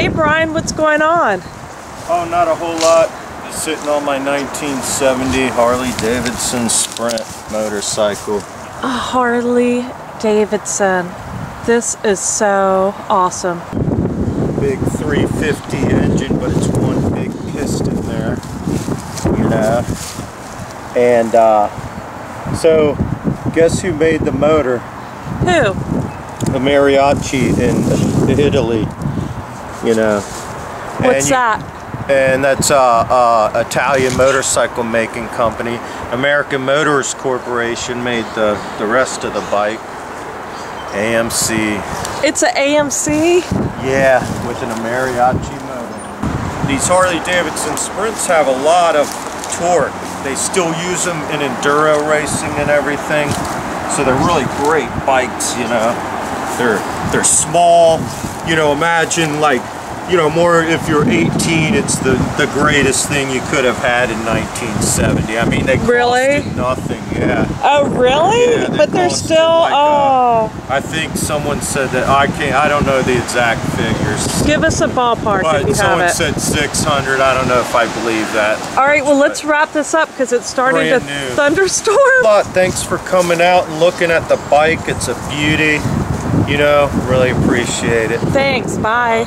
Hey Brian, what's going on? Oh, not a whole lot. Just sitting on my 1970 Harley Davidson Sprint motorcycle. A Harley Davidson. This is so awesome. Big 350 engine, but it's one big piston there, you know. And uh, so, guess who made the motor? Who? The Aermacchi in Italy, you know. What's you, that? And that's a uh, uh, Italian motorcycle making company. American Motors Corporation made the, the rest of the bike. AMC. It's an AMC? Yeah, with an Aermacchi motor. These Harley Davidson Sprints have a lot of torque. They still use them in enduro racing and everything. So they're really great bikes, you know. They're they're small, you know, imagine like you know, more if you're 18, it's the, the greatest thing you could have had in 1970. I mean, they really? nothing, yeah. Oh, really? Yeah, they but they're still, like uh, oh. A, I think someone said that, I can't, I don't know the exact figures. Give us a ballpark but if you have it. someone said 600, I don't know if I believe that. All right, well, let's wrap this up because it's starting to thunderstorm. lot. Thanks for coming out and looking at the bike. It's a beauty. You know, really appreciate it. Thanks, bye.